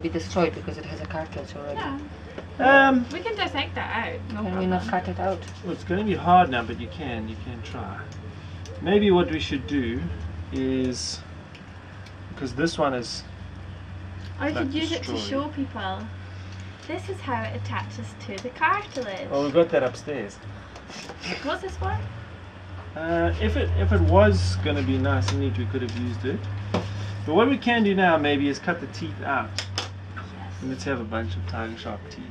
be destroyed because it has a cartilage already. Yeah. Um, We can dissect that out. No Can we not cut it out? well, it's going to be hard now, but you can, you can try. Maybe what we should do is because this one is Or you could use it to show people. This is how it attaches to the cartilage. well, we've got that upstairs. What's this for? Uh, if it if it was going to be nice and neat, we could have used it. But what we can do now maybe is cut the teeth out. And let's have a bunch of tiger shark teeth.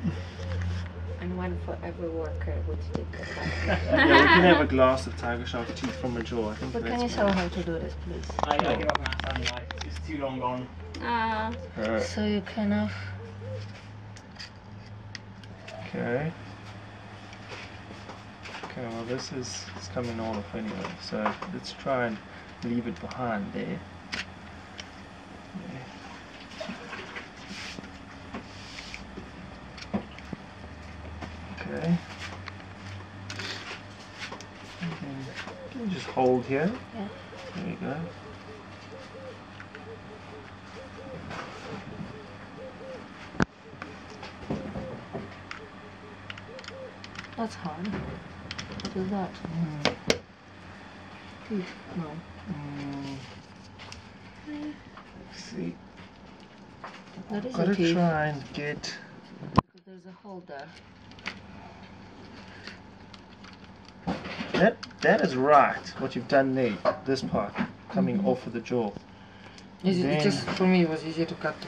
And one for every worker would take the cartilage. yeah, we can have a glass of tiger shark teeth from a jaw. I think But can you show how to do this, please? I, I give up on that sound like it's too long gone. Uh, Uh, So you kind of okay. Okay, well this is it's coming all off anyway, so let's try and leave it behind there. Okay. And then can you just hold here? Yeah. There you go. that's hard. Is that? Teeth? No. Mm. See, That is gotta try and get. There's a hole there. That that is right. What you've done there, this part coming Mhm. off of the jaw. Is it, it just for me it was easier to cut